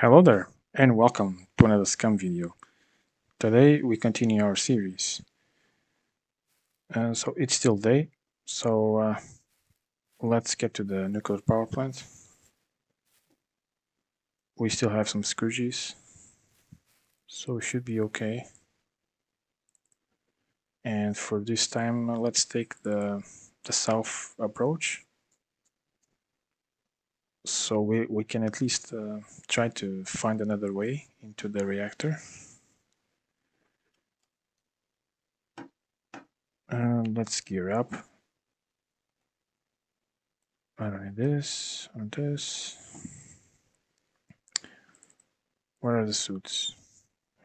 Hello there, and welcome to another SCUM video. Today we continue our series. Uh, so it's still day, so uh, let's get to the nuclear power plant. We still have some scrooges, so we should be okay. And for this time, uh, let's take the, the south approach so we, we can at least uh, try to find another way into the reactor. Uh, let's gear up. I don't need this, on this. Where are the suits?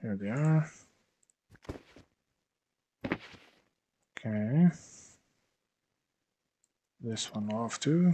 Here they are. Okay. This one off too.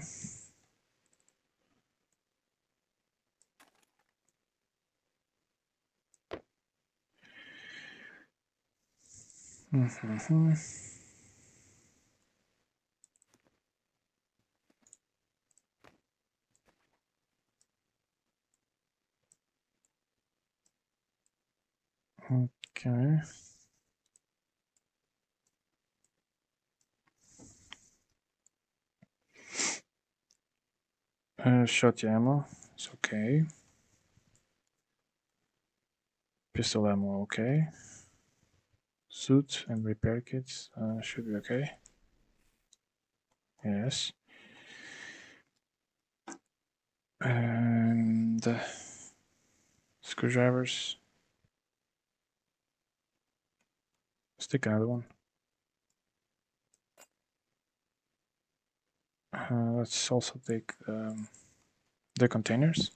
Okay. Uh, shot ammo, it's okay. Pistol ammo, okay suit and repair kits uh, should be okay. Yes. And uh, screwdrivers. Stick another one. Uh, let's also take um, the containers.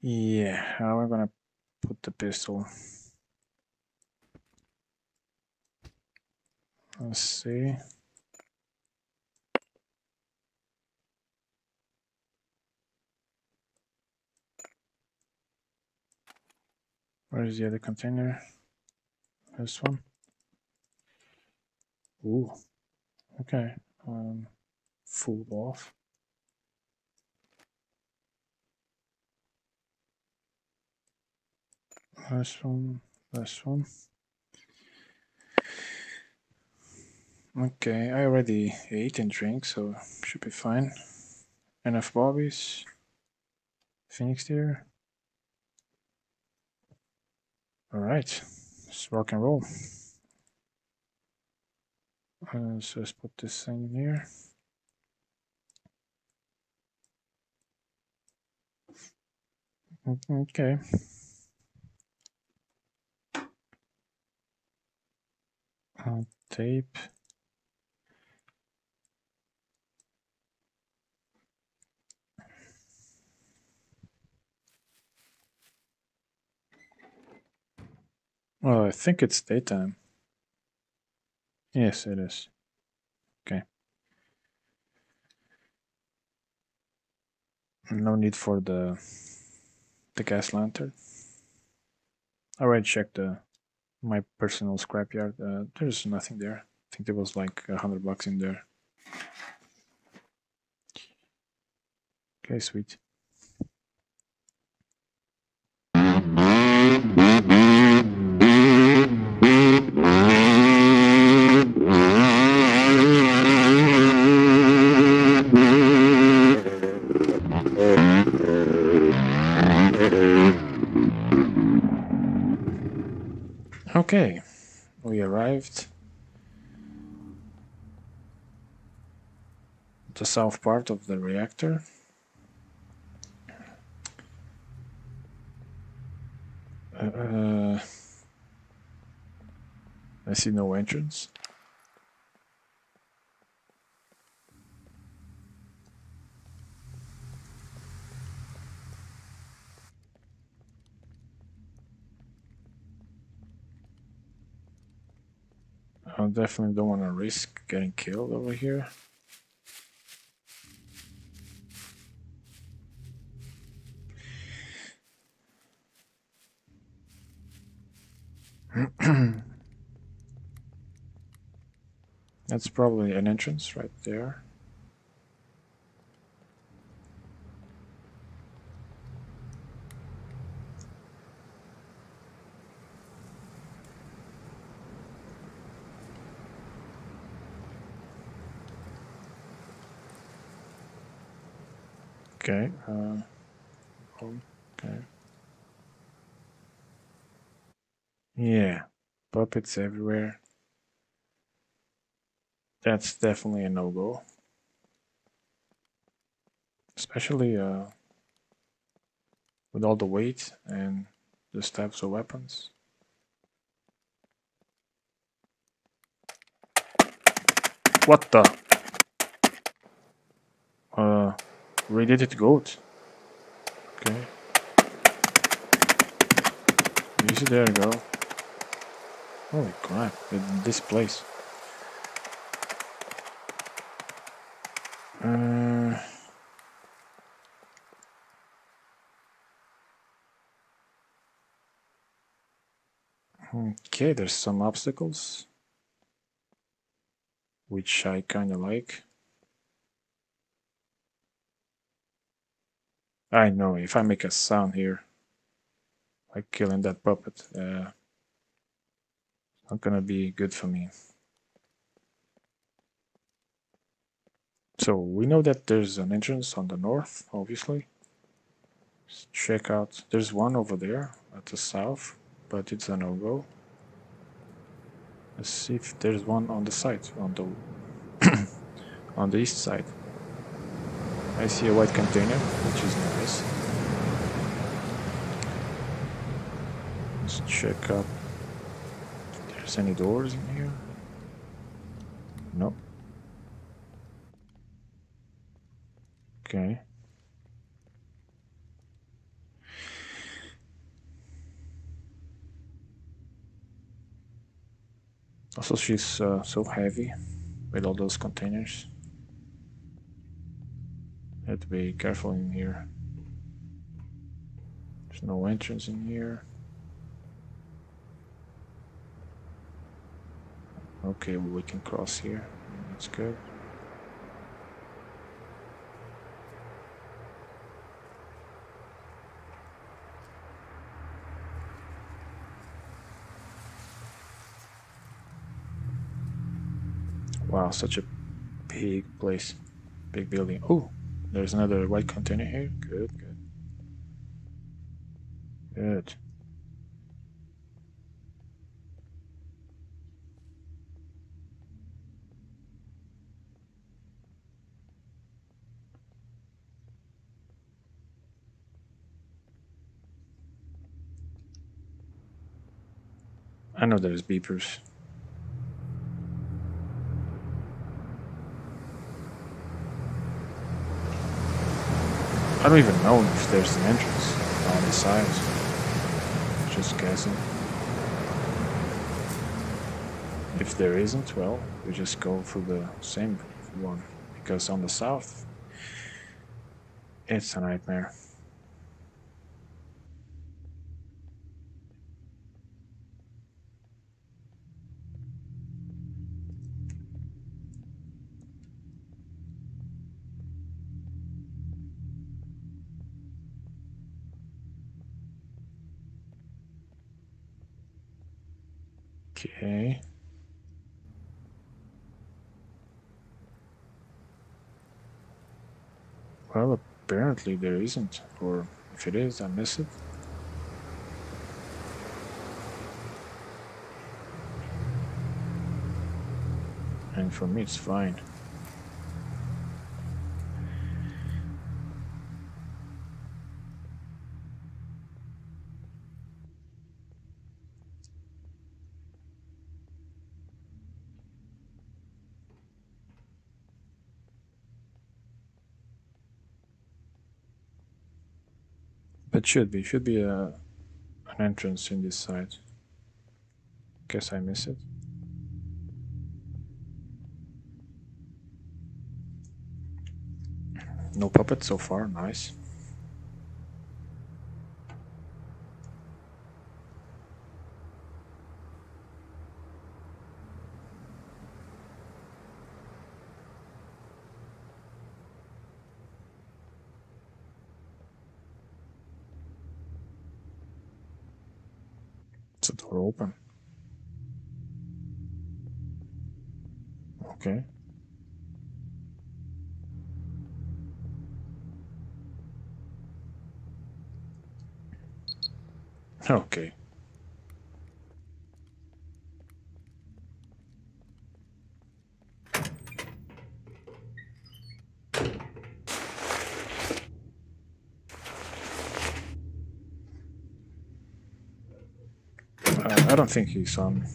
Yeah, how am gonna put the pistol? Let's see. Where is the other container? This one. Ooh. Okay. Um, full off. Last one, last one. Okay, I already ate and drank, so should be fine. Enough bobbies. Phoenix there. Alright, let's rock and roll. Uh, so let's put this thing in here. Okay. Tape Well, I think it's daytime. Yes, it is. Okay. No need for the the gas lantern. I already checked the my personal scrapyard. Uh, there's nothing there. I think there was like a hundred bucks in there. Okay, sweet. Okay, we arrived. The south part of the reactor. Uh, I see no entrance. I definitely don't want to risk getting killed over here. That's probably an entrance right there. Okay. Uh, okay. Yeah, puppets everywhere. That's definitely a no-go. Especially uh, with all the weight and the types of weapons. What the? Uh, radiated goat. Okay. Easy there, go. Holy crap, this place. Uh, okay, there's some obstacles which I kind of like. I know, if I make a sound here, like killing that puppet, uh, it's not gonna be good for me. So we know that there's an entrance on the north, obviously. Let's check out, there's one over there at the south, but it's a no-go. Let's see if there's one on the side, on the on the east side. I see a white container, which is nice. Let's check up if there's any doors in here. Nope. Okay. Also, she's uh, so heavy with all those containers. Have to be careful in here. There's no entrance in here. Okay, well, we can cross here. That's good. Wow, such a big place. Big building. Oh, there's another white container here. Good, good. Good. I know there's beepers. I don't even know if there's an entrance on the sides. Just guessing. If there isn't, well, we just go through the same one. Because on the south, it's a nightmare. Apparently there isn't, or if it is, I miss it. And for me, it's fine. But should be, should be a, an entrance in this side. Guess I miss it. No puppet so far, nice. open. Okay. Okay. Don't think he's on.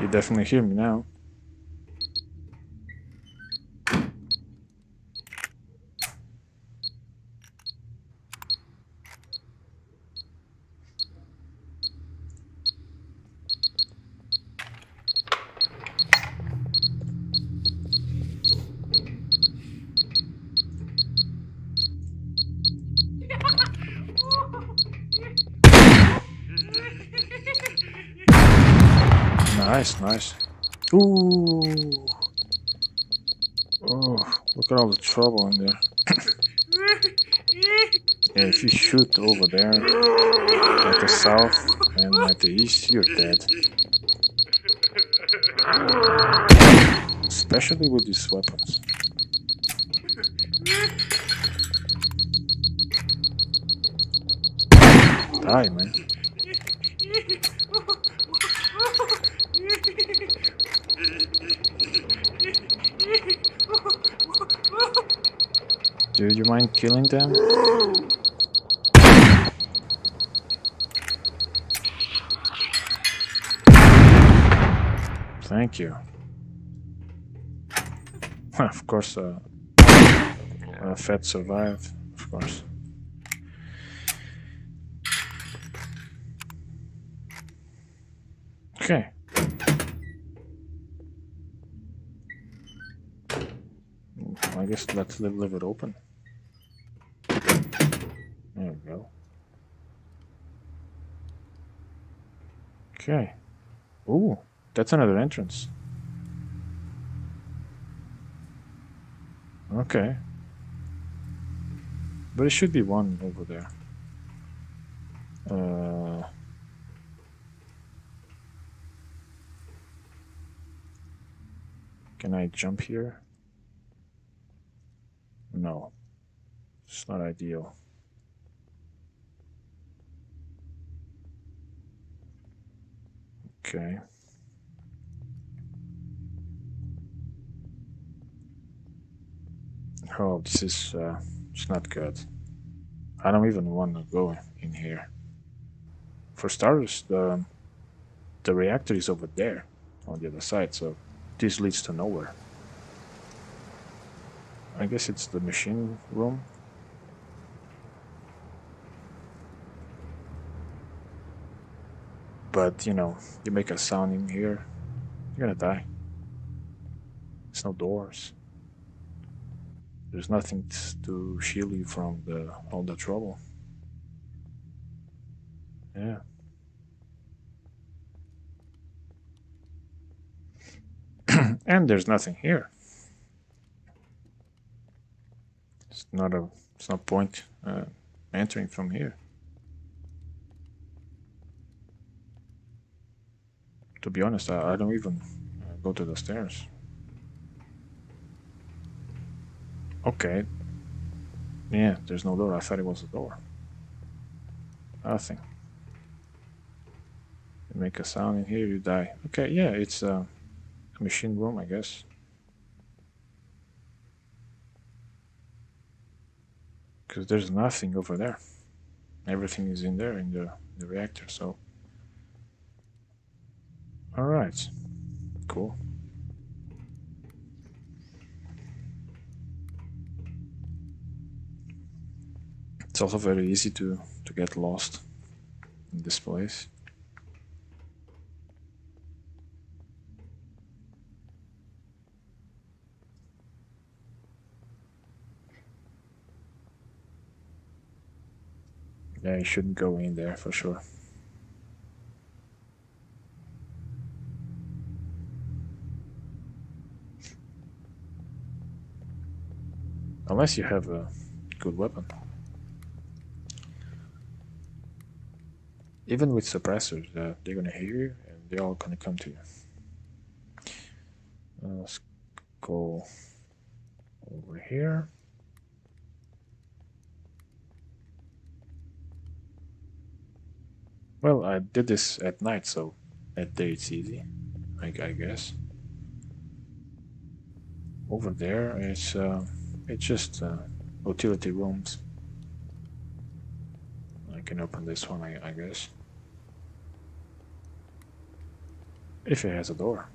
You definitely hear me now. Nice, nice. Ooh. Oh, look at all the trouble in there. yeah, if you shoot over there, at the south and at the east, you're dead. Especially with these weapons. Die, man. Do you mind killing them? Thank you. of course, uh, uh, Fed survived, of course. Okay. Guess let's leave, leave it open. There we go. Okay. Ooh, that's another entrance. Okay. But it should be one over there. Uh, can I jump here? No. It's not ideal. Okay. Oh, this is uh, it's not good. I don't even want to go in here. For starters, the the reactor is over there on the other side, so this leads to nowhere. I guess it's the machine room. But, you know, you make a sound in here, you're gonna die. There's no doors. There's nothing to shield you from the all the trouble. Yeah. and there's nothing here. It's not a. It's no point uh, entering from here. To be honest, I, I don't even uh, go to the stairs. Okay. Yeah, there's no door. I thought it was a door. Nothing. You make a sound in here, you die. Okay, yeah, it's uh, a machine room, I guess. Because there's nothing over there. Everything is in there in the, the reactor, so. Alright. Cool. It's also very easy to, to get lost in this place. Yeah, you shouldn't go in there for sure. Unless you have a good weapon. Even with suppressors, uh, they're gonna hear you and They're all gonna come to you. Uh, let's go over here. Well, I did this at night, so at day it's easy, I, I guess. Over there, it's uh, it's just uh, utility rooms. I can open this one, I, I guess. If it has a door.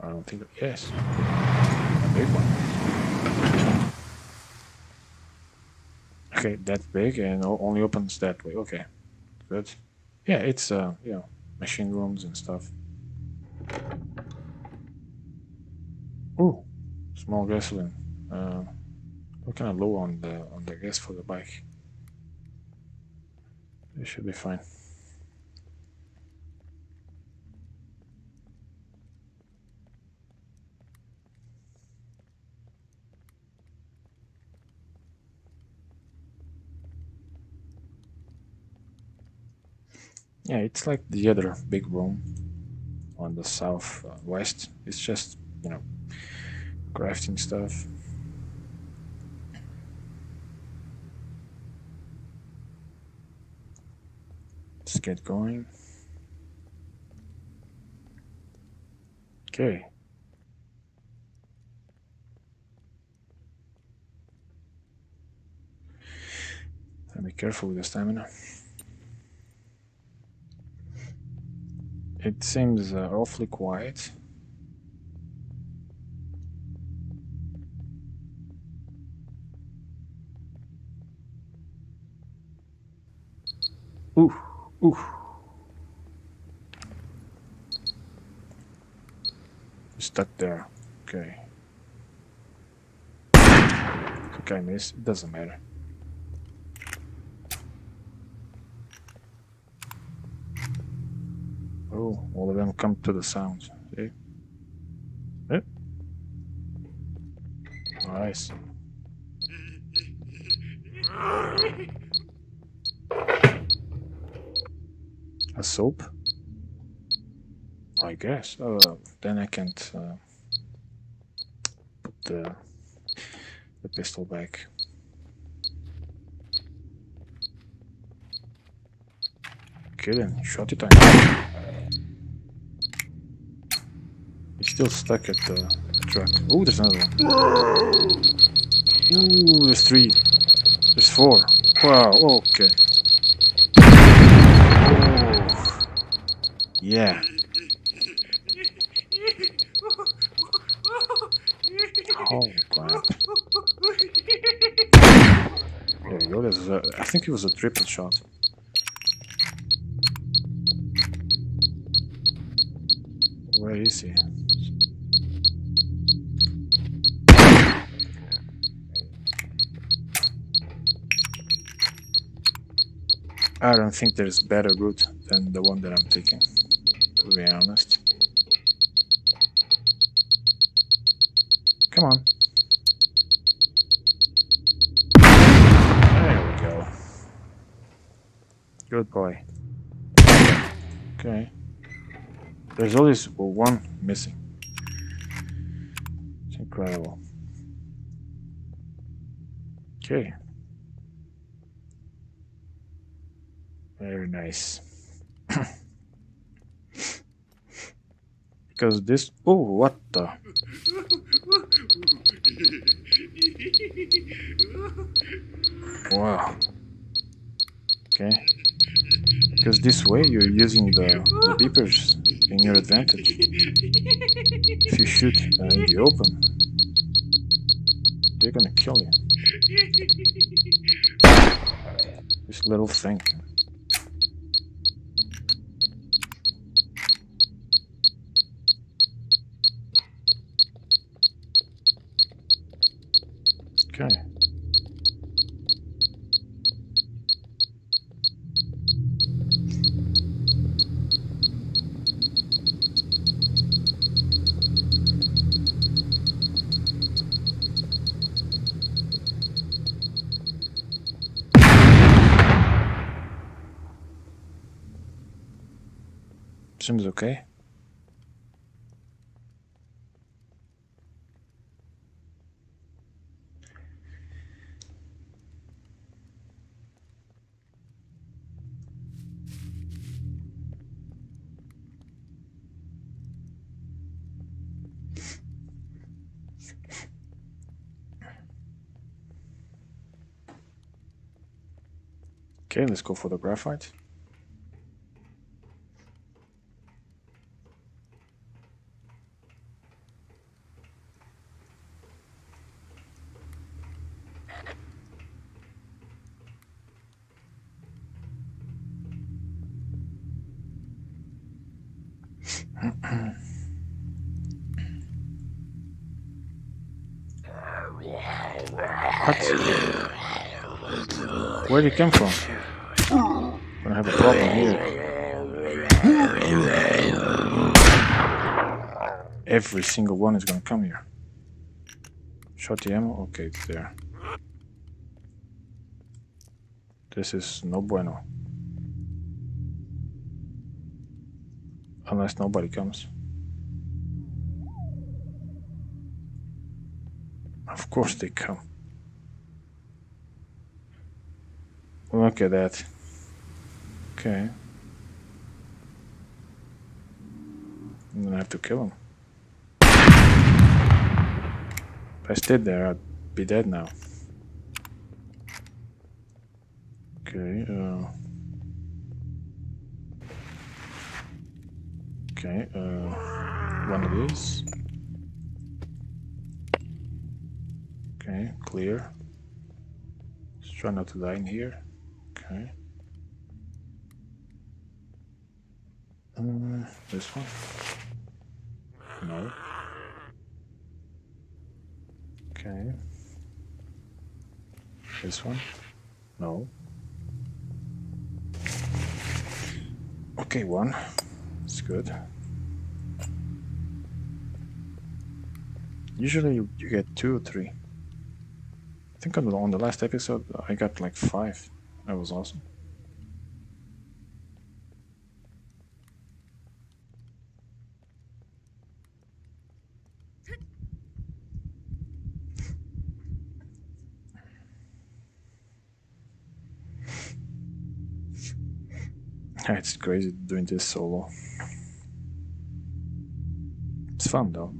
I don't think. Yes, a big one. Okay, that's big and only opens that way. Okay, good. Yeah, it's uh, you know, machine rooms and stuff. Ooh, small gasoline. Uh, we're kind of low on the on the gas for the bike. It should be fine. Yeah, it's like the other big room on the southwest. It's just, you know, crafting stuff. Let's get going. Okay. Be careful with the stamina. It seems uh, awfully quiet. Ooh, ooh. Stuck there. Okay. Okay, miss. It doesn't matter. Oh, all of them come to the sounds. See? Eh? Nice. A soap? I guess. Uh, then I can't uh, put the, the pistol back. Then, shot it. He's still stuck at the, truck. Oh, there's another one. Ooh, there's three. There's four. Wow, okay. Yeah. Oh crap. There you go, there's a, I think it was a triple shot. I don't think there's better route than the one that I'm taking to be honest. Come on. There we go. Good boy. Okay. There's always one missing. It's incredible. Okay. Very nice. because this... Oh, what the... Wow. Okay. Because this way you're using the, the beepers in your advantage. If you shoot uh, in the open, they're gonna kill you. This little thing. Okay. Seems okay. Okay, let's go for the graphite. Where'd he come from? Oh. Gonna have a problem here. Every single one is gonna come here. Shot the ammo? Okay, it's there. This is no bueno. Unless nobody comes. Of course they come. Look at that. Okay. I'm gonna have to kill him. If I stayed there, I'd be dead now. Okay, uh... Okay, uh... One of these. Okay, clear. Let's try not to die in here. Uh, this one? No. Okay. This one? No. Okay, one. It's good. Usually you, you get two or three. I think on the, on the last episode I got like five. That was awesome. It's crazy doing this solo. It's fun though.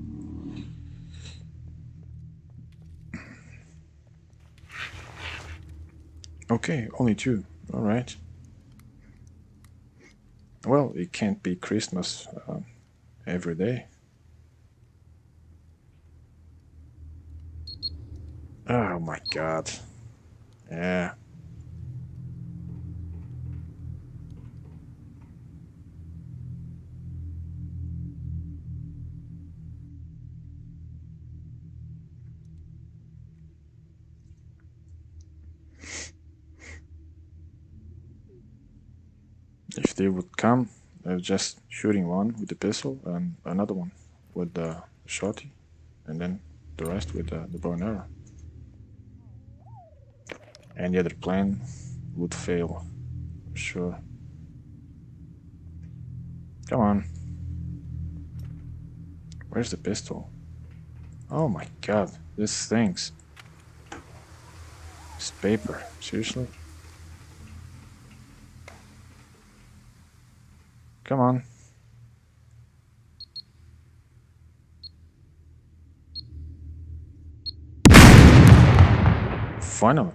Okay, only two. Alright. Well, it can't be Christmas uh, every day. Oh my god. Yeah. Come, uh, just shooting one with the pistol and another one with the shotty, and then the rest with the, the bow and arrow. Any other plan would fail, for sure. Come on. Where's the pistol? Oh my god, this stinks. It's paper, seriously? Come on. Finally.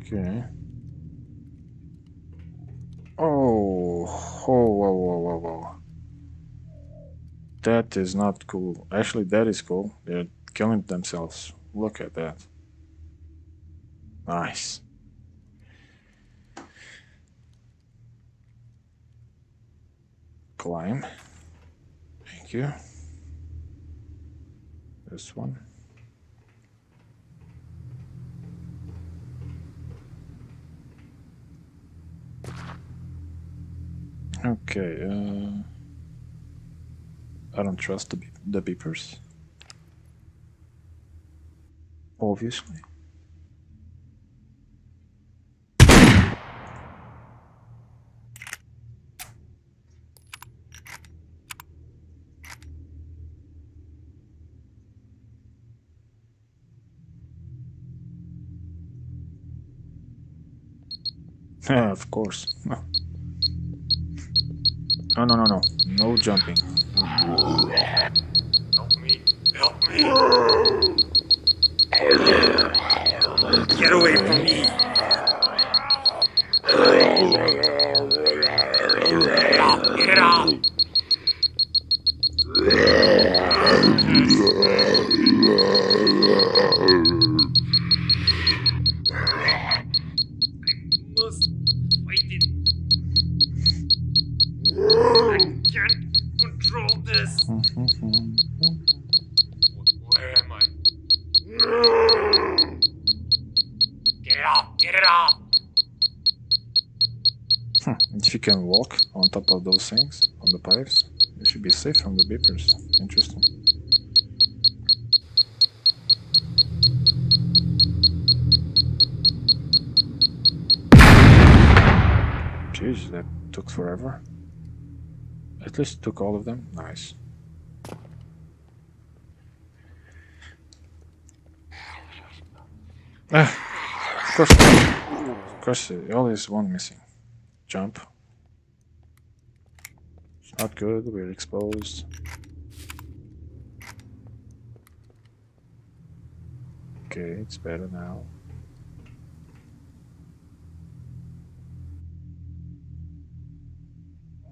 Okay. Oh, oh, whoa, whoa, whoa, whoa. That is not cool. Actually, that is cool. They're killing themselves. Look at that. Nice. Climb. Thank you. This one. Okay, uh, I don't trust the, the beepers. Obviously. Uh, of course. No, no, no, no. No jumping. Help me. Help me. Get away from me. It off! Get it! Hmm, If you can walk on top of those things, on the pipes, you should be safe from the beepers. Interesting. Jeez, that took forever. At least took all of them. Nice. Ah, course, of course, always one missing. Jump. Not good, we're exposed. Okay, it's better now.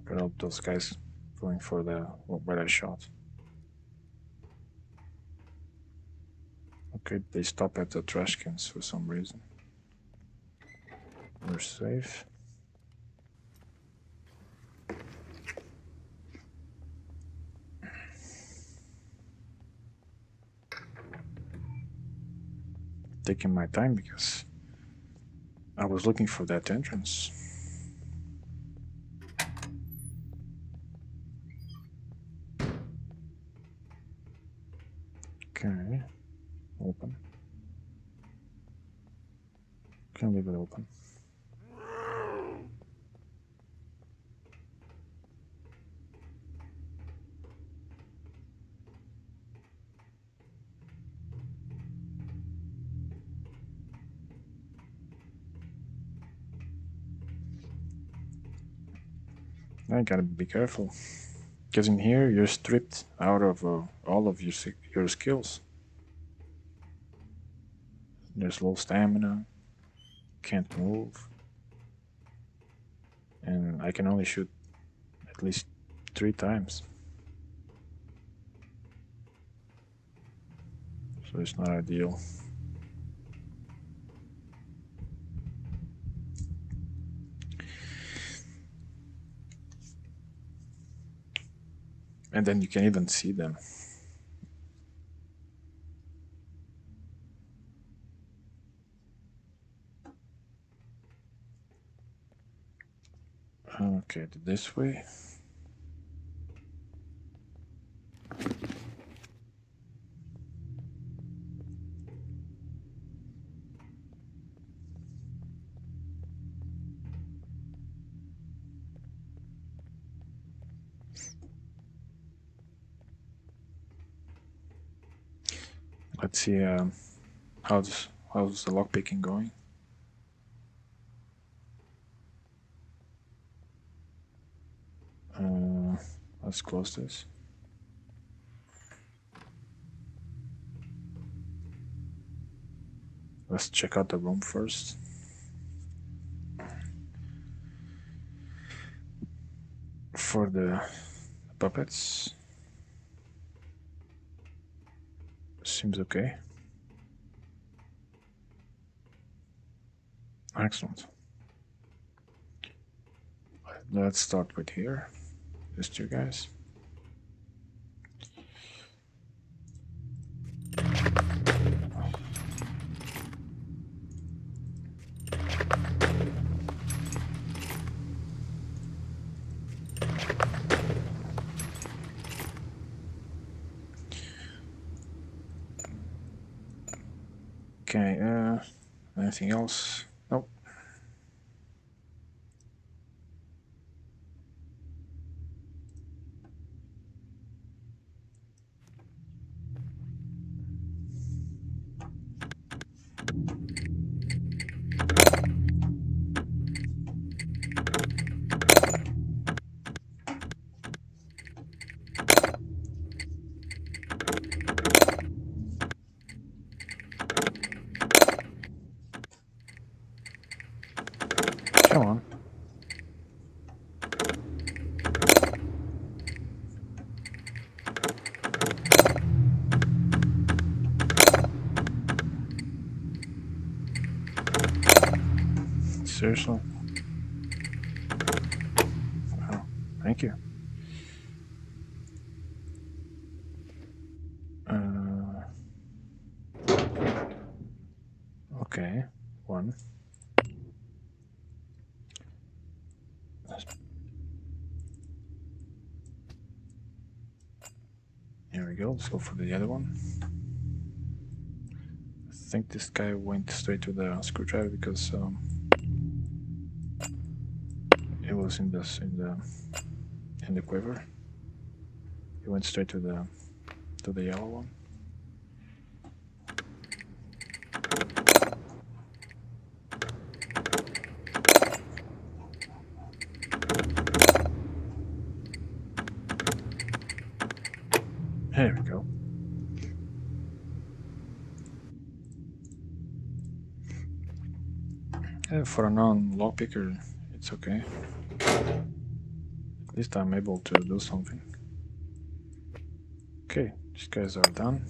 Got all those guys going for the I shot. Okay, they stop at the trash cans for some reason. We're safe. Taking my time because I was looking for that entrance. Okay, open. Can leave it open. I gotta be careful, because in here you're stripped out of uh, all of your your skills. There's low stamina, can't move, and I can only shoot at least three times. So it's not ideal. And then you can even see them. Okay, this way. See um, how's how's the lock picking going. Uh, let's close this. Let's check out the room first. For the puppets. Seems okay. Excellent. Let's start with here. These two guys. Anything else? Nope. Come on. Oh, thank you. Uh, okay, one. Here we go, let's go for the other one. I think this guy went straight to the screwdriver because um, was in this in the in the quiver. He went straight to the to the yellow one. There we go. For a non-lockpicker, it's okay. At least I'm able to do something. Okay, these guys are done.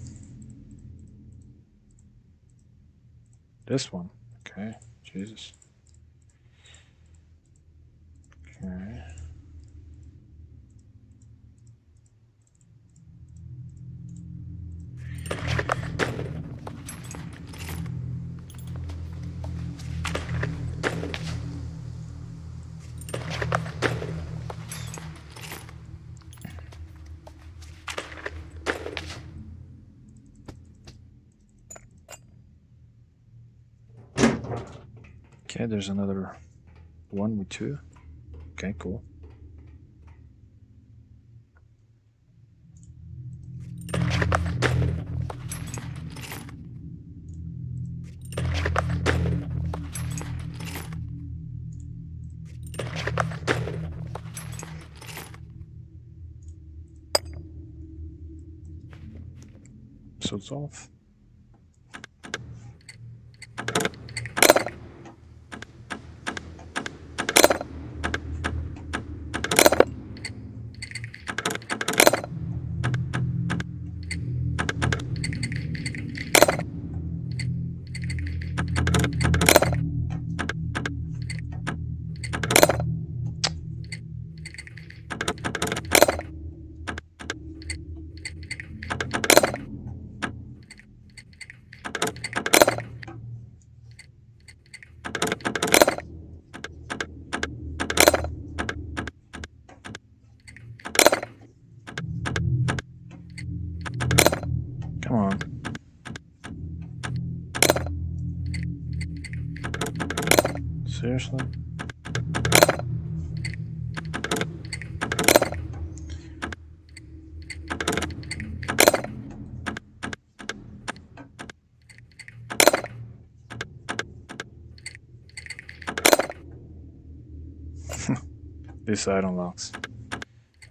This one, okay, Jesus. Okay. There's another one with two. Okay, cool. So it's off. Come on. This side unlocks.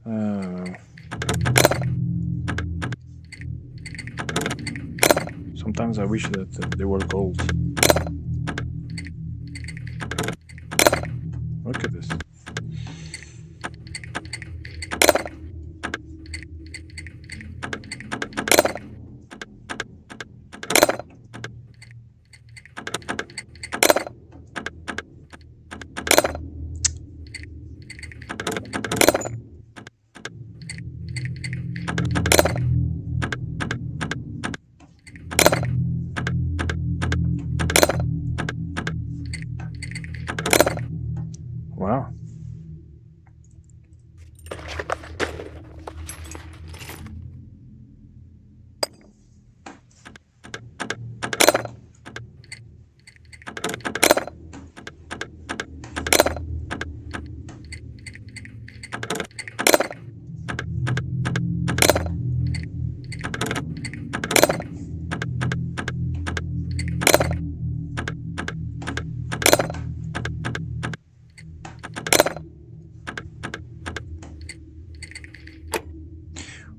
Uh, Sometimes I wish that they were gold. Look at this. Wow.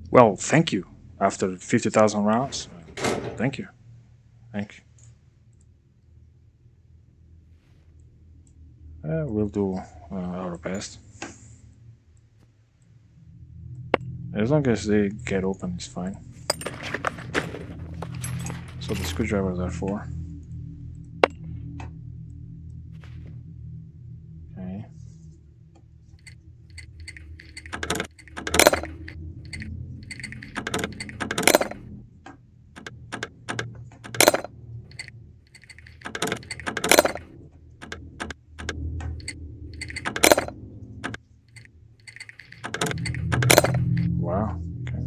Well, thank you. After 50,000 rounds, thank you. Thank you. Uh, we'll do uh, our best. As long as they get open, it's fine. So the screwdrivers are for. Okay. Wow. Okay.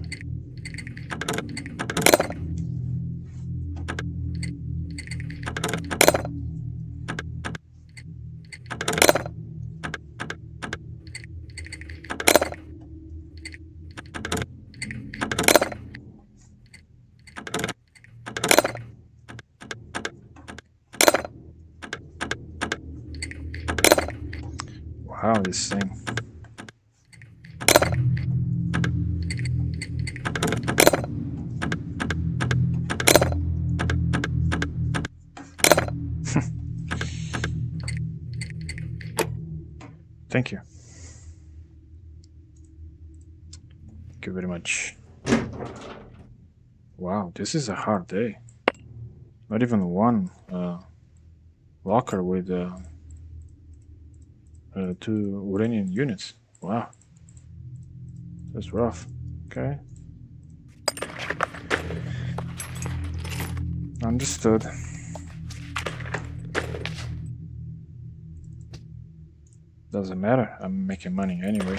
Wow, this thing. Thank you. Thank you very much. Wow, this is a hard day. Not even one uh, locker with uh, uh, two uranium units. Wow. That's rough. Okay. Understood. Doesn't matter. I'm making money anyway.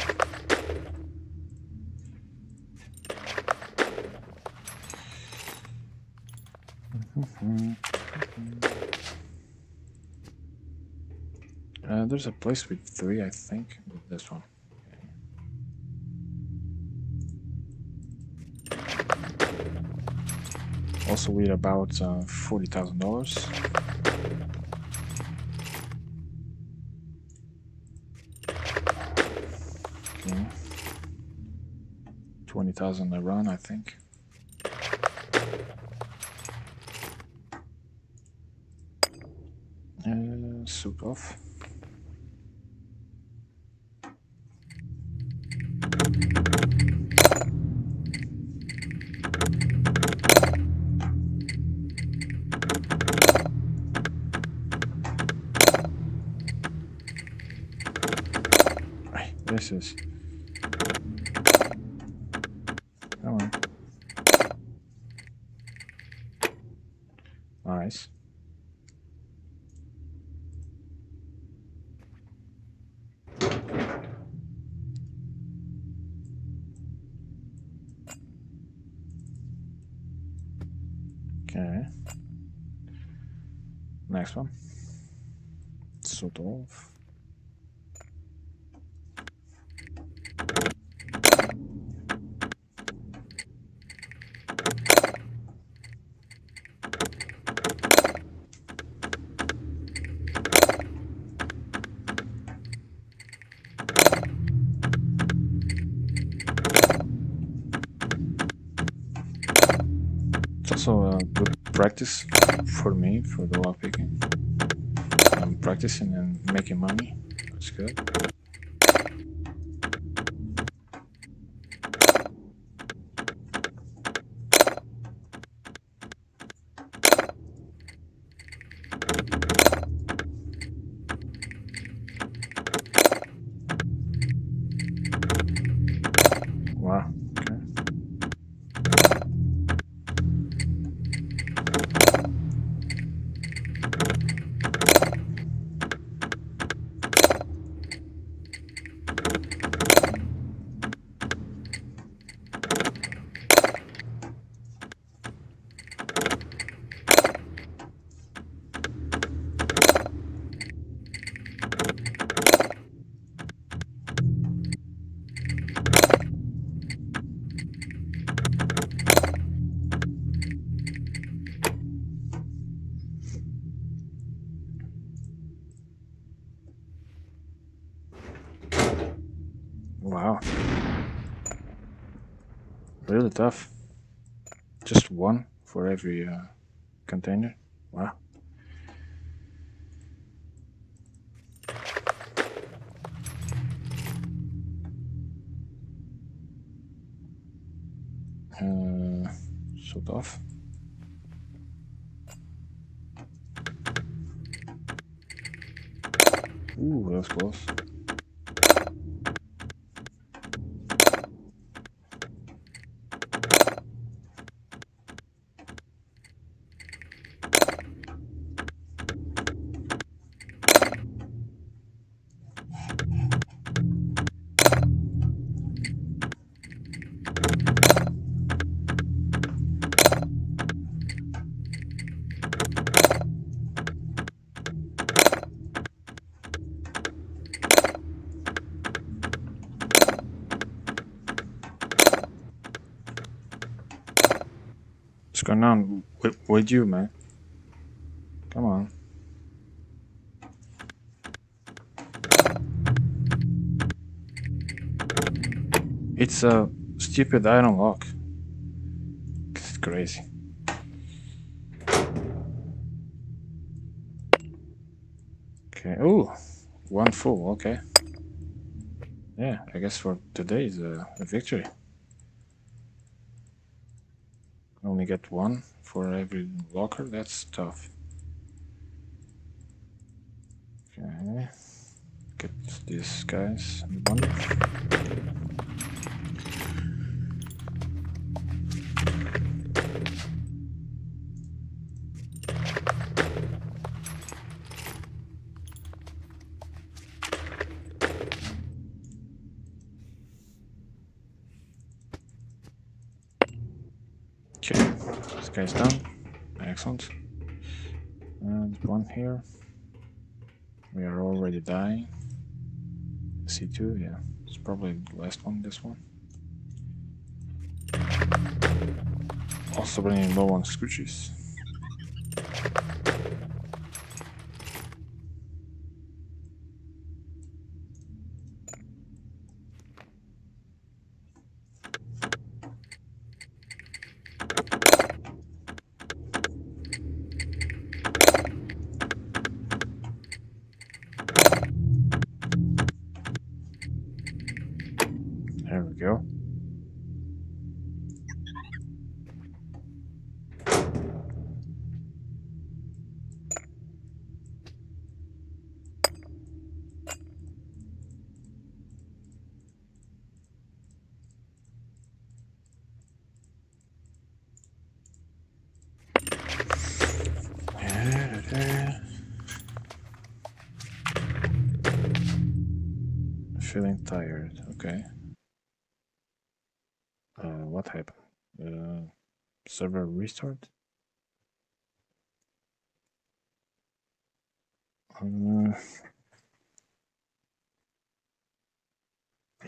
There's a place with three, I think. With this one. Also, with about uh, forty thousand dollars. Okay. Twenty thousand a run, I think. Uh, suit off. Ay, This is. Come on. Nice. Okay. Next one. Sort of. It's also a good practice for me for the lockpicking. I'm practicing and making money. That's good. really tough. Just one for every uh, container. Wow. Uh, so tough. Ooh, that's close. With you, man? Come on. It's a stupid iron lock. It's crazy. Okay. Oh, one full. Okay. Yeah, I guess for today is a, a victory. Only get one for every locker. That's tough. Okay. Get these guys in the bundle. Probably the last one, this one. Also running low on scooches. There we go. Feeling tired. Okay. Uh, what happened? Uh, server restart? Uh,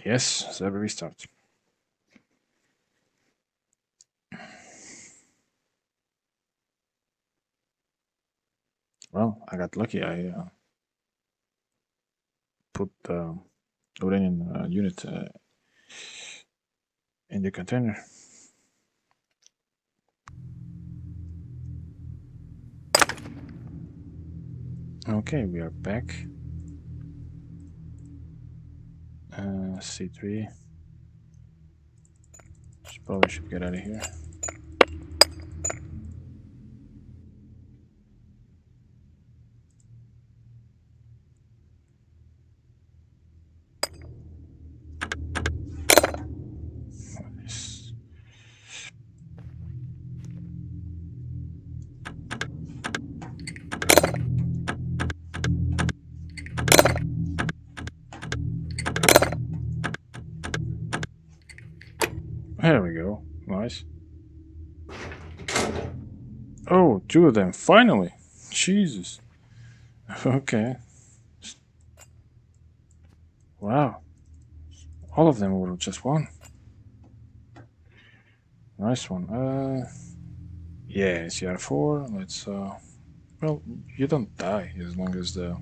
yes, server restart. Well, I got lucky. I uh, put the uranium uh, unit uh, in the container. Okay, we are back. Uh, C3. Probably should get out of here. Nice. There we go. Nice. Oh, two of them. Finally. Jesus. Okay. Wow. All of them were just one. Nice one. Uh, yeah, CR4. Let's, uh, well, you don't die as long as the,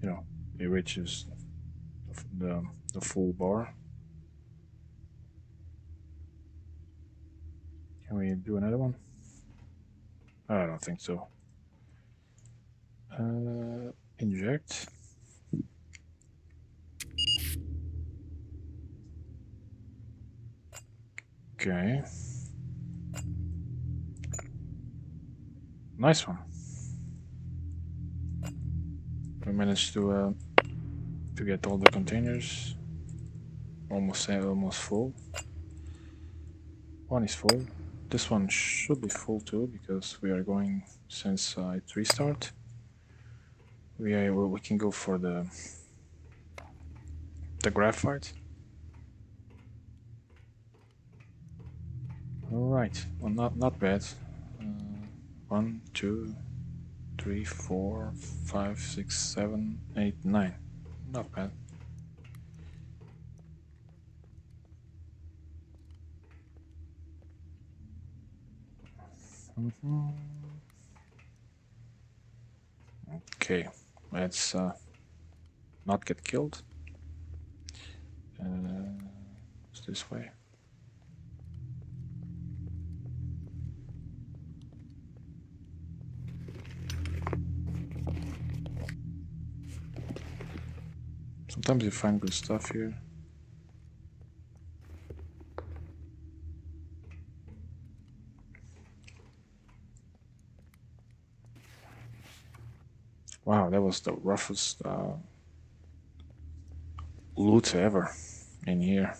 you know, it reaches the, the full bar. Can we do another one? I don't think so. Uh, inject. Okay. Nice one. We managed to uh, to get all the containers almost uh, almost full. One is full. This one should be full too because we are going since uh, it restart. We are we can go for the the graphite. All right. Well, not not bad. Uh, one, two, three, four, five, six, seven, eight, nine. Not bad. Okay, let's uh, not get killed. Uh, it's this way. Sometimes you find good stuff here. Wow, that was the roughest uh, loot ever in here.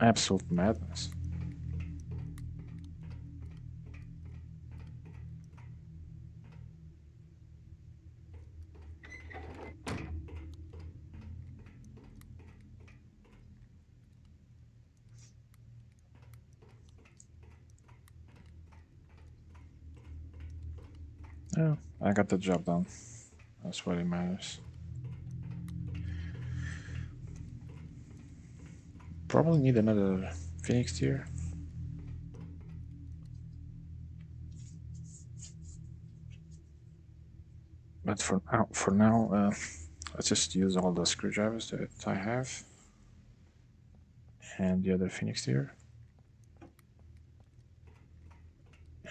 Absolute madness. Yeah, I got the job done. That's what it matters. Probably need another Phoenix tear. But for now, for now, uh, let's just use all the screwdrivers that I have, and the other Phoenix tear,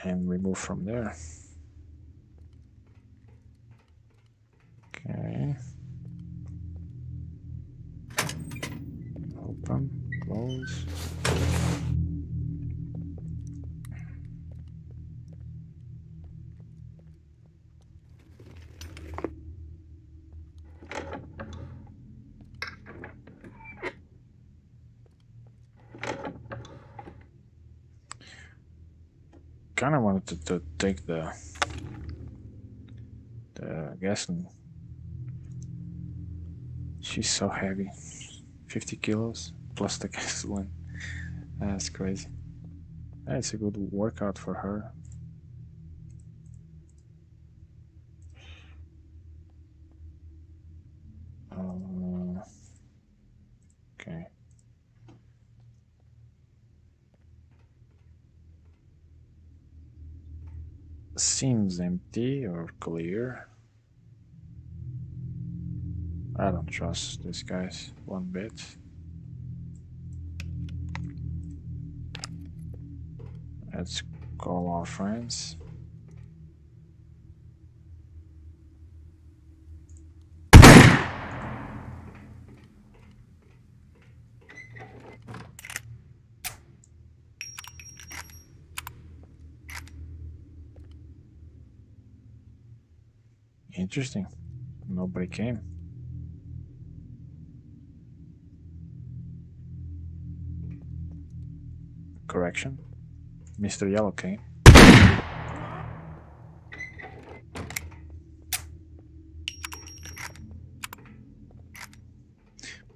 and we move from there. Close. Kind of wanted to, to take the the gasoline She's so heavy. 50 kilos plus the gasoline. That's crazy. That's a good workout for her. Uh, okay. Seems empty or clear. I don't trust these guys one bit. Let's call our friends. Interesting. Nobody came. Correction. Mr. Yellow came.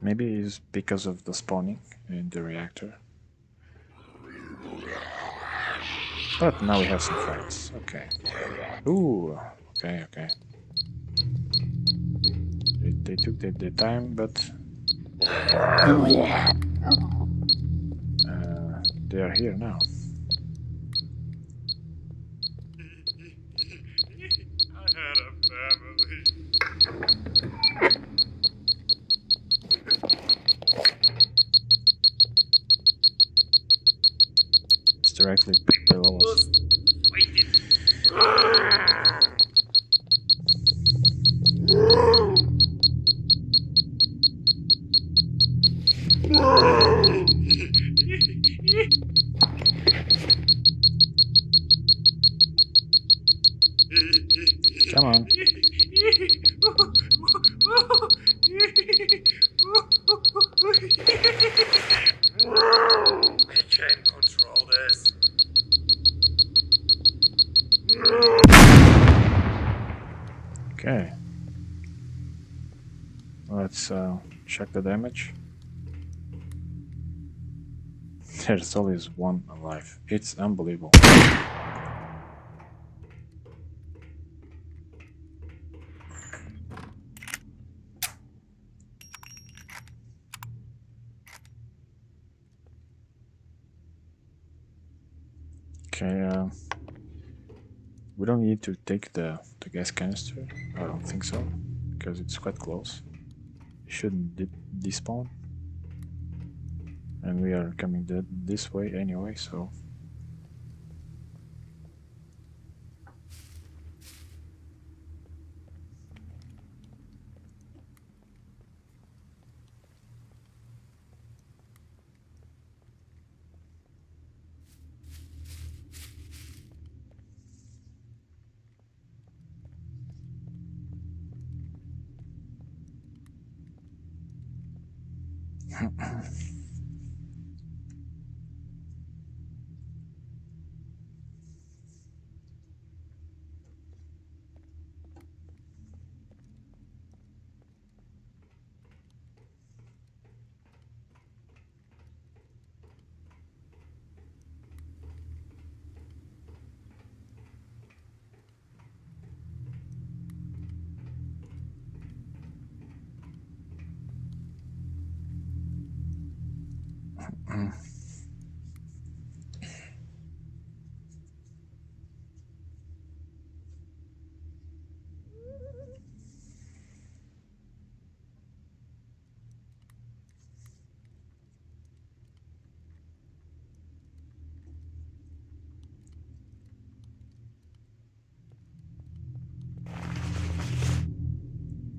Maybe it's because of the spawning in the reactor. But now we have some friends. Okay. Ooh. Okay, okay. They, they took their, their time, but... Uh, they are here now. I had a family. It's damage. There's always one alive. It's unbelievable. Okay, uh, we don't need to take the, the gas canister. I don't think so, because it's quite close. It shouldn't despawn. And we are coming th this way anyway, so...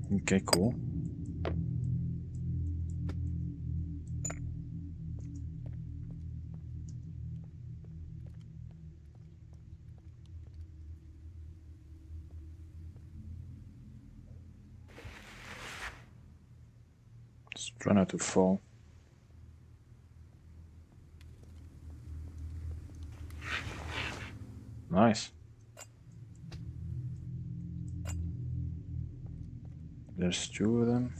Okay, cool. Just try not to fall. Nice. There's two of them.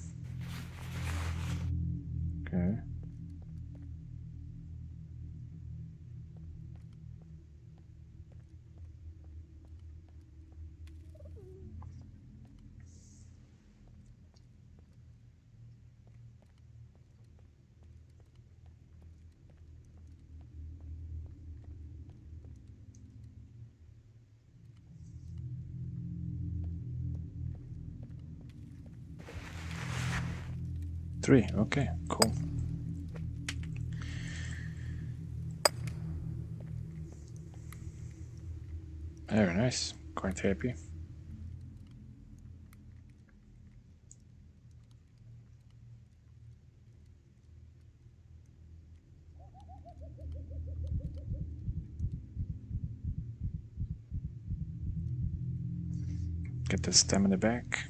Three. Okay, cool. Very nice. Quite happy. Get the stamina back.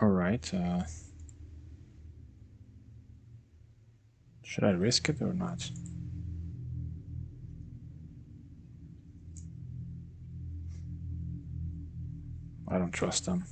All right. Uh, should I risk it or not? I don't trust them.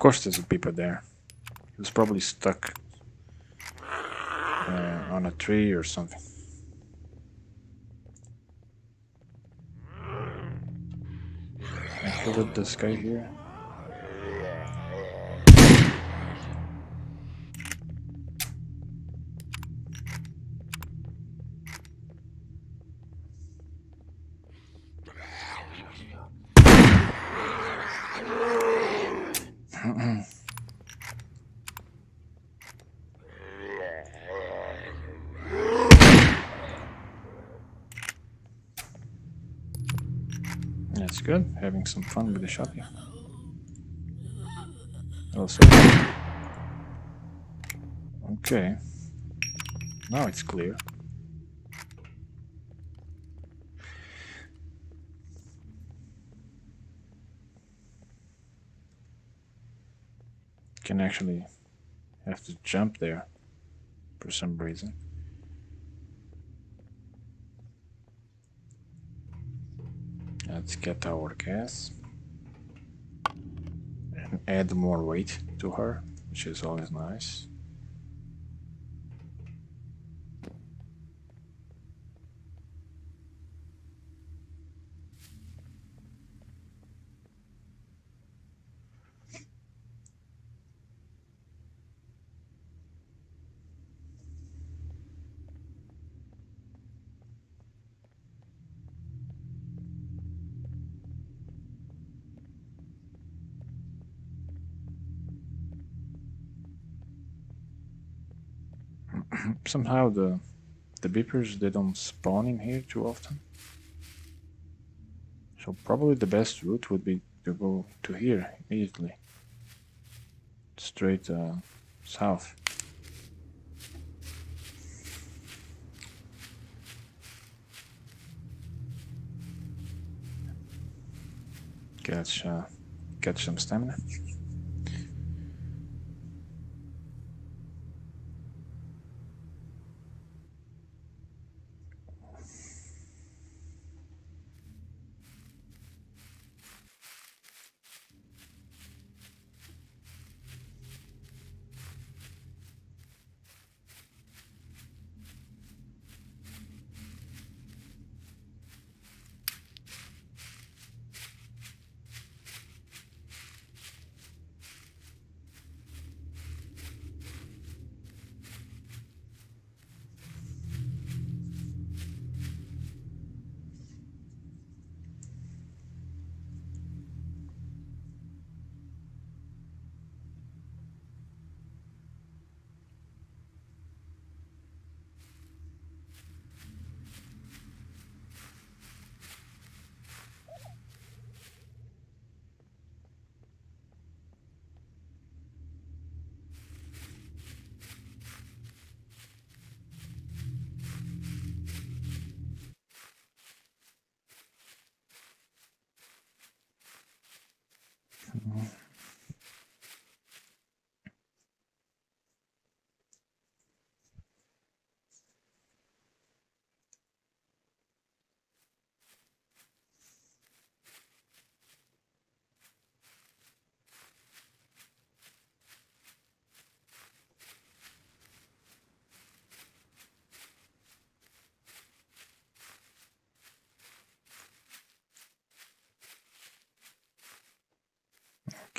Course there's a beeper there. He was probably stuck uh, on a tree or something. I killed this guy here. Having some fun with the shotgun. Also. Okay. Now it's clear. Can actually have to jump there for some reason. Let's get our gas and add more weight to her, which is always nice. Somehow the the beepers they don't spawn in here too often. So probably the best route would be to go to here immediately. Straight uh, south. Catch, uh, catch some stamina.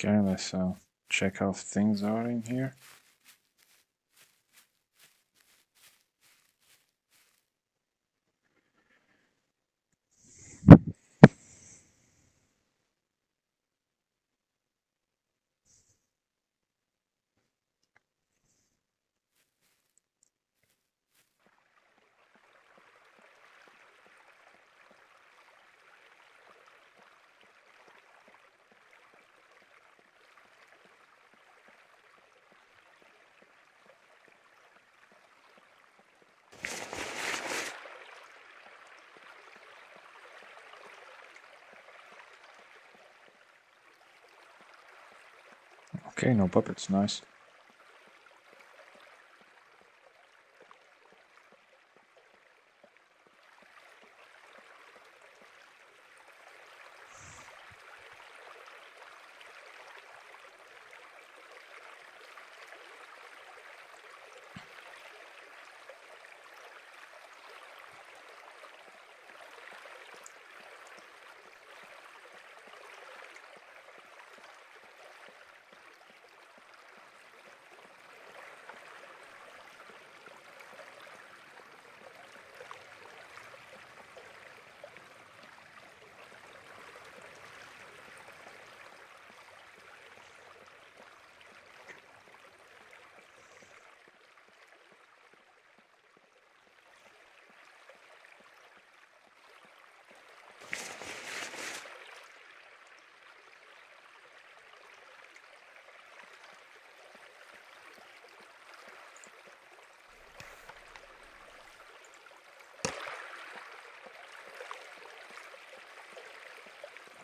Okay, let's uh, check how things are in here. Okay, no puppets, nice.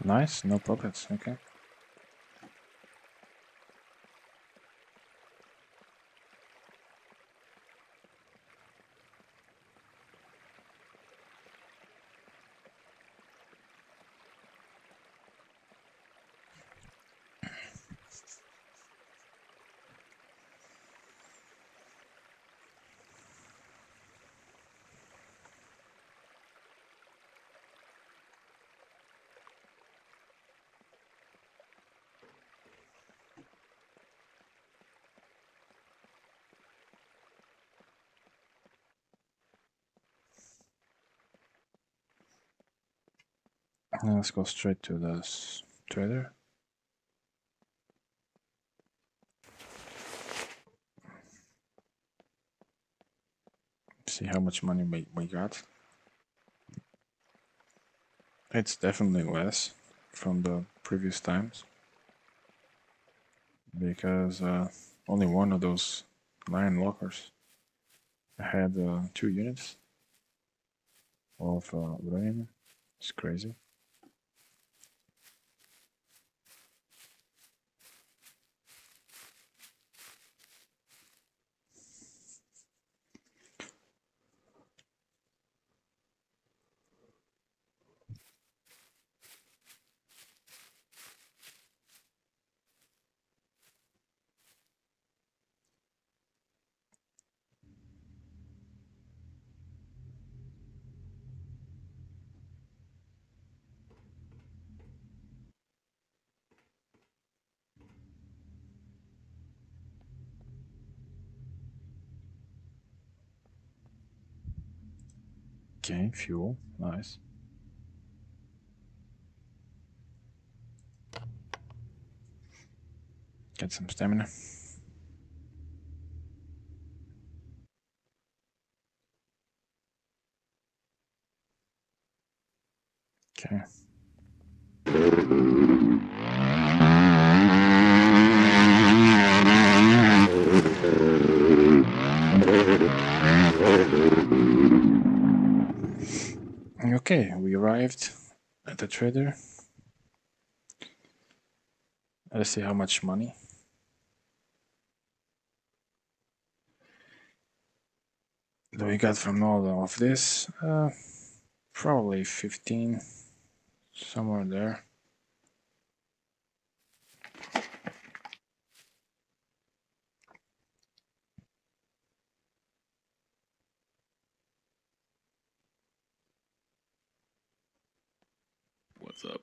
Nice, no puppets, okay. Let's go straight to this trader. See how much money we, we got. It's definitely less from the previous times because uh, only one of those nine lockers had uh, two units of uh, uranium. It's crazy. Okay, fuel, nice. Get some stamina. Okay. Okay, we arrived at the trader. Let's see how much money. Do we got from all of this? Uh, probably 15, somewhere there. What's up?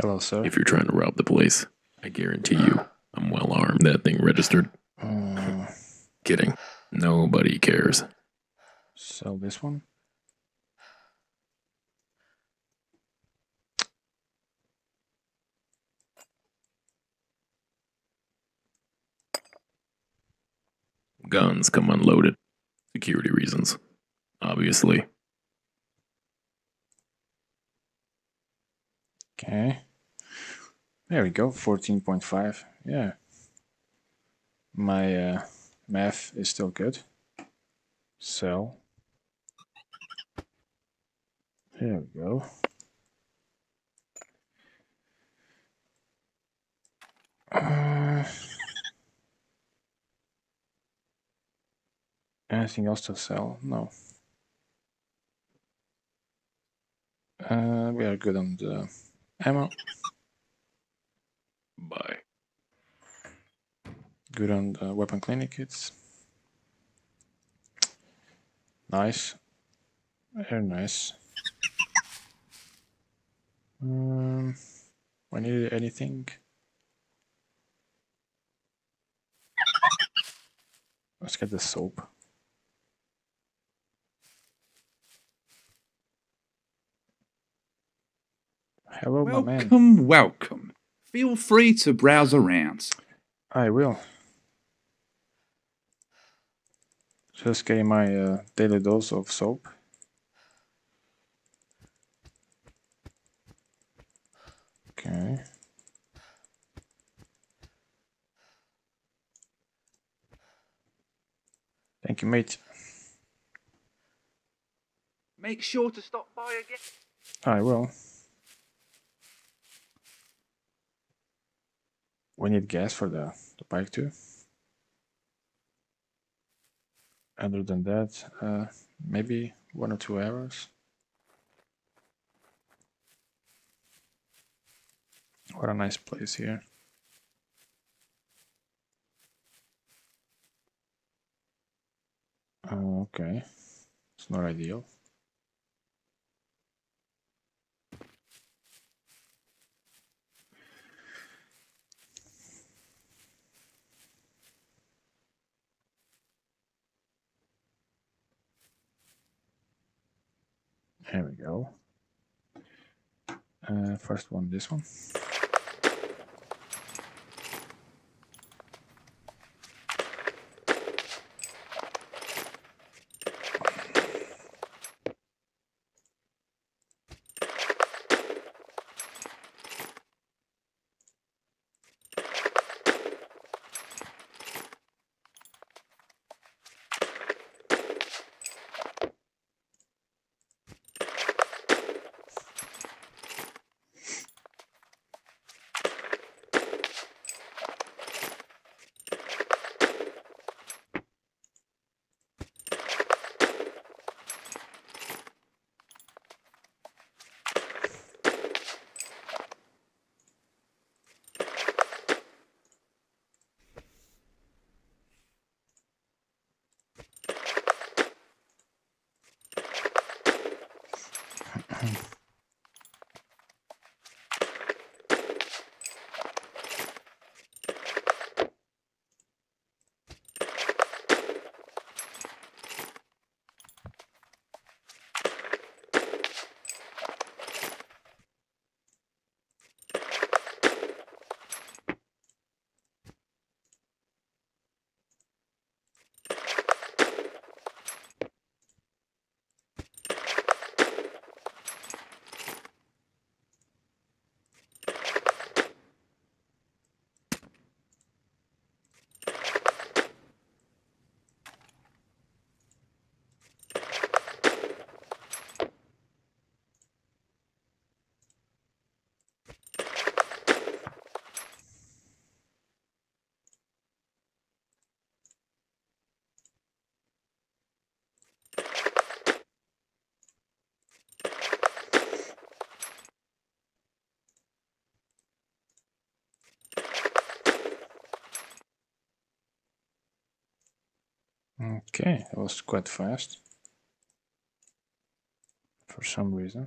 Hello, sir. If you're trying to rob the place, I guarantee you I'm well armed. That thing registered. Uh, Kidding. Nobody cares. sell this one. Guns come unloaded. Security reasons. Obviously. Okay. There we go, 14.5. Yeah. My uh, math is still good. Sell. There we go. Uh, anything else to sell? No. Uh, we are good on the ammo. Bye. Good on the weapon cleaning kits. Nice. Very nice. Um, I need anything. Let's get the soap. Hello. Welcome, welcome. Feel free to browse around. I will. Just getting my uh, daily dose of soap. Okay. Thank you, mate. Make sure to stop by again. I will. We need gas for the, the bike too. Other than that, uh, maybe one or two hours. What a nice place here. Uh, okay, it's not ideal. There we go. Uh, first one, this one. Okay, that was quite fast. For some reason.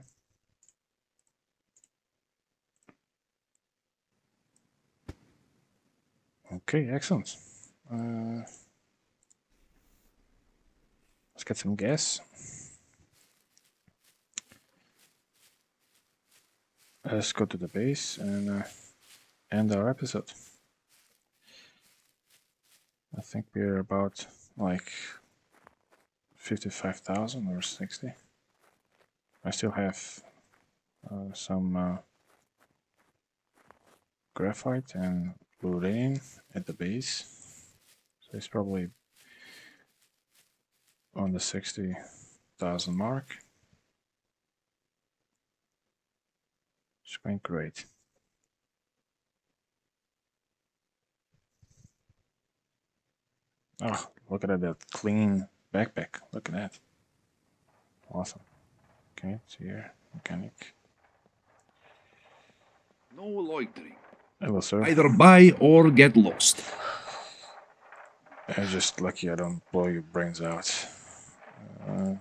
Okay, excellent. Uh, let's get some gas. Let's go to the base and uh, end our episode. I think we're about like 55,000 or 60. I still have uh, some uh, graphite and butane at the base. So it's probably on the 60,000 mark. It's going great. Oh, look at that clean backpack. Look at that. Awesome. Okay, it's here. Mechanic. No loitering. Hello, sir. Either buy or get lost. I'm just lucky I don't blow your brains out. Uh,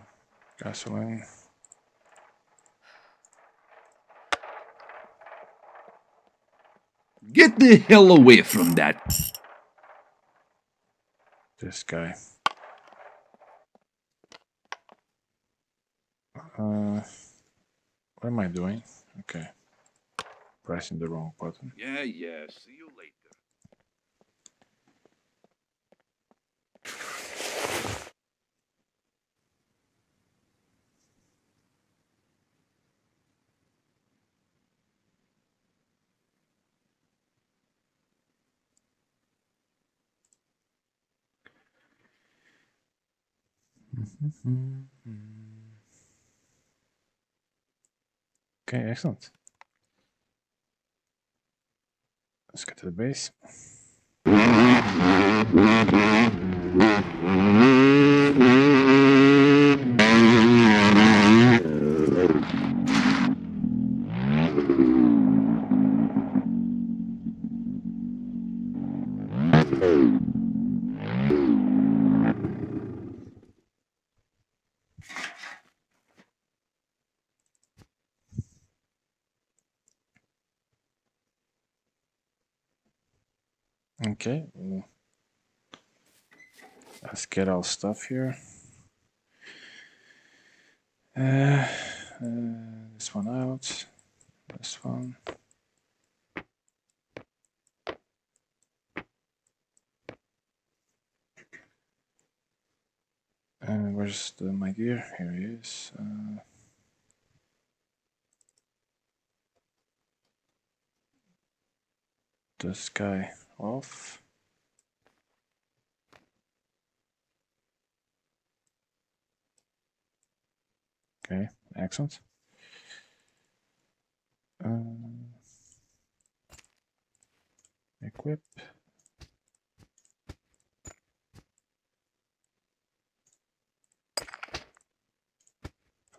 gasoline. Get the hell away from that. This guy. Uh, what am I doing? Okay. Pressing the wrong button. Yeah, yeah. See you later. Okay, excellent. Let's get to the base. Okay. Let's get our stuff here. Uh, uh, this one out. This one. And where's the, my gear? Here he is. Uh, this guy off. Okay, excellent. Um, equip.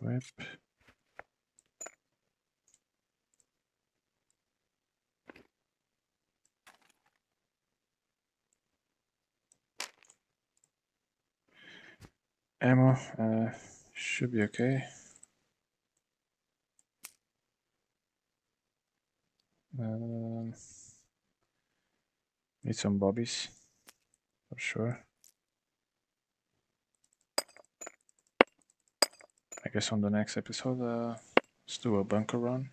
Equip. Ammo uh, should be okay. Um, need some bobbies for sure. I guess on the next episode, uh, let's do a bunker run.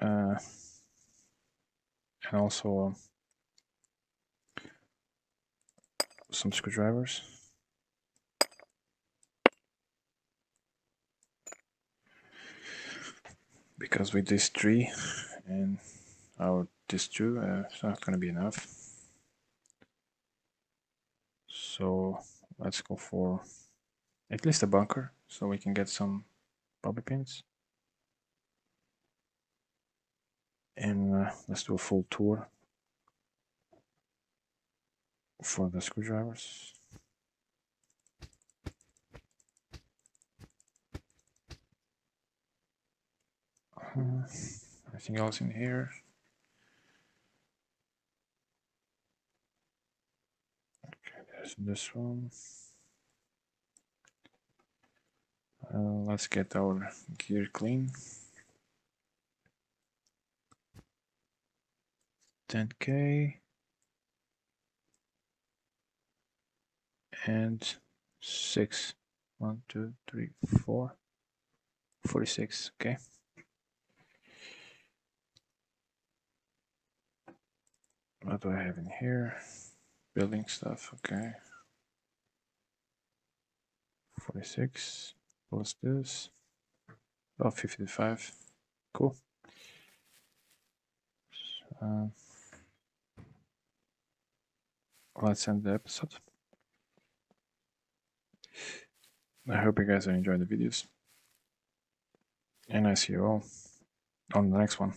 Uh, and also um, some screwdrivers. Because with this tree and our this two, uh, it's not to be enough. So let's go for at least a bunker so we can get some bobby pins. And uh, let's do a full tour for the screwdrivers. Uh, anything else in here? Okay, there's this one. Uh, let's get our gear clean. 10k. And six. One, two, three, four. 46, okay. What do I have in here? Building stuff, okay. 46 plus this. About 55. Cool. Um, let's end the episode. I hope you guys are enjoying the videos. And I see you all on the next one.